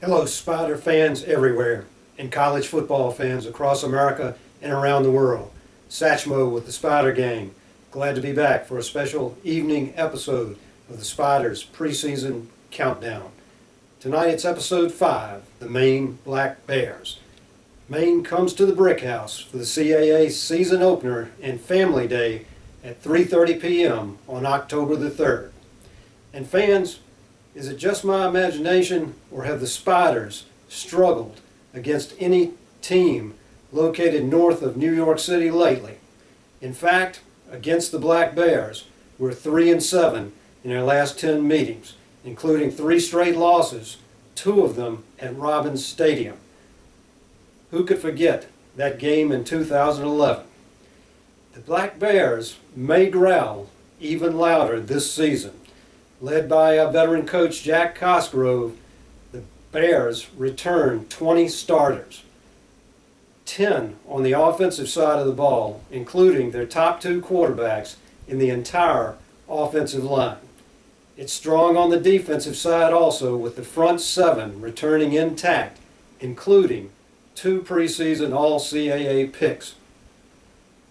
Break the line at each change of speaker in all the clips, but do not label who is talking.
Hello, Spider fans everywhere and college football fans across America and around the world. Satchmo with the Spider Gang. Glad to be back for a special evening episode of the Spiders preseason countdown. Tonight it's episode 5, the Maine Black Bears. Maine comes to the Brick House for the CAA season opener and Family Day at 3:30 p.m. on October the 3rd. And fans, is it just my imagination, or have the Spiders struggled against any team located north of New York City lately? In fact, against the Black Bears, we're 3 and 7 in our last 10 meetings, including three straight losses, two of them at Robins Stadium. Who could forget that game in 2011? The Black Bears may growl even louder this season led by a veteran coach Jack Cosgrove, the Bears returned 20 starters, 10 on the offensive side of the ball, including their top two quarterbacks in the entire offensive line. It's strong on the defensive side also, with the front seven returning intact, including two preseason All CAA picks.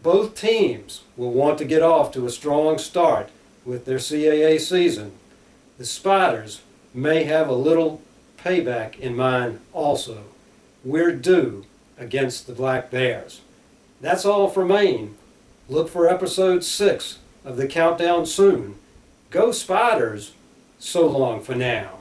Both teams will want to get off to a strong start with their CAA season, the Spiders may have a little payback in mind also. We're due against the Black Bears. That's all for Maine. Look for episode 6 of the countdown soon. Go Spiders! So long for now.